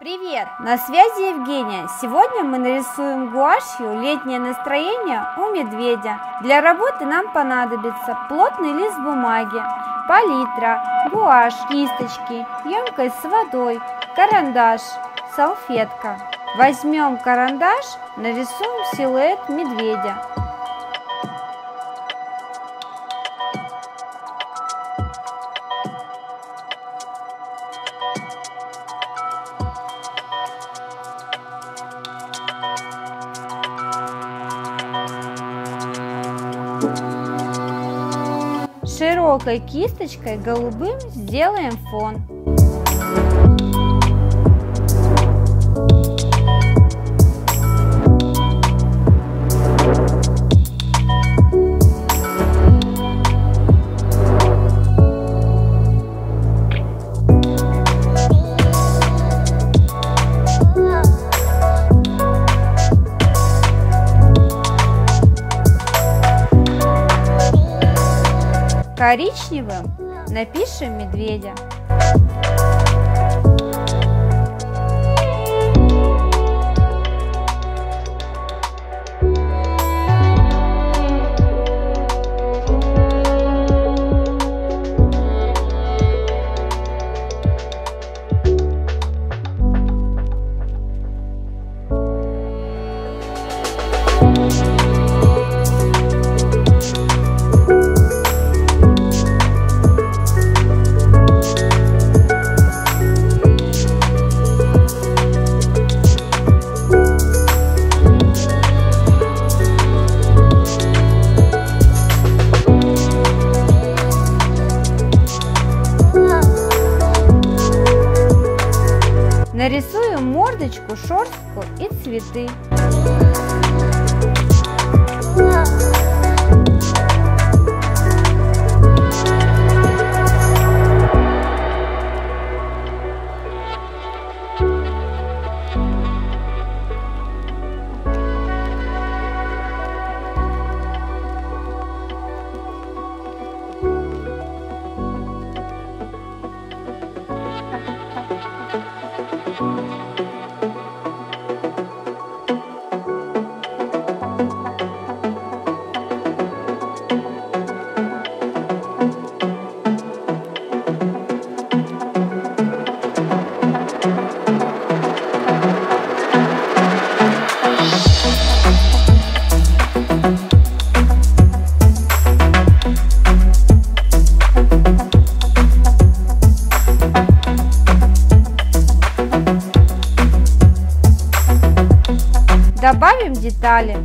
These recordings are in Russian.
Привет! На связи Евгения. Сегодня мы нарисуем гуашью летнее настроение у медведя. Для работы нам понадобится плотный лист бумаги, палитра, гуашь, кисточки, емкость с водой, карандаш, салфетка. Возьмем карандаш, нарисуем силуэт медведя. Широкой кисточкой голубым сделаем фон. Коричневым напишем медведя. Нарисуем мордочку, шорстку и цветы. Добавим детали.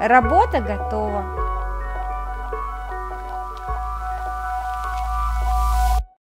Работа готова.